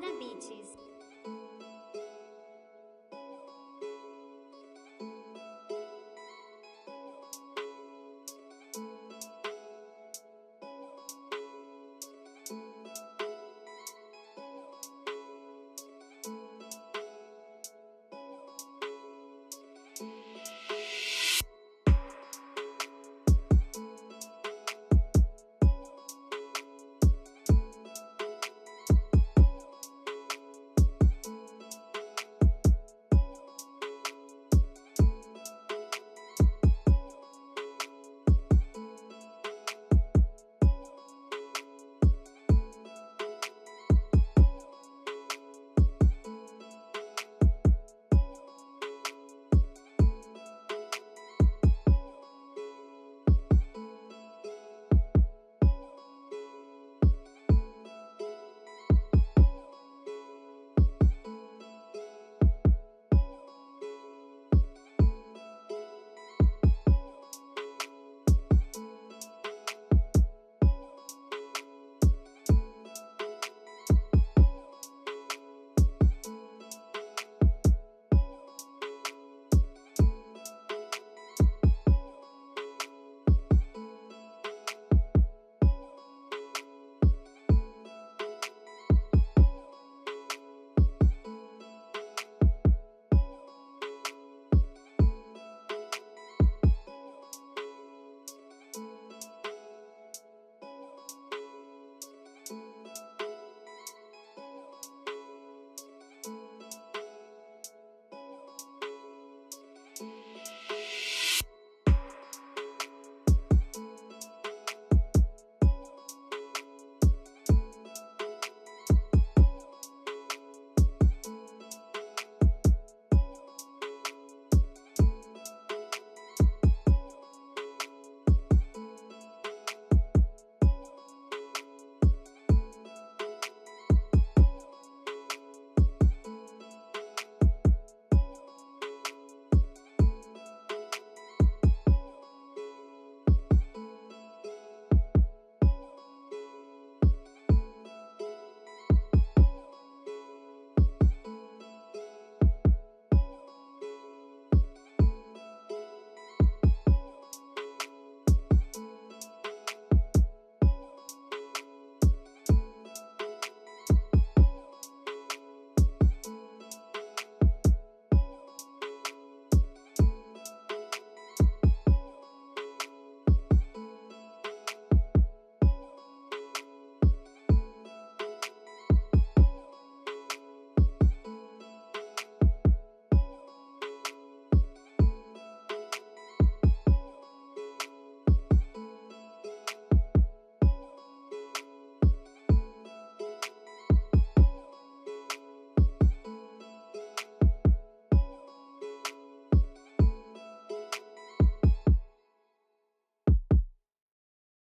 Guarda Beats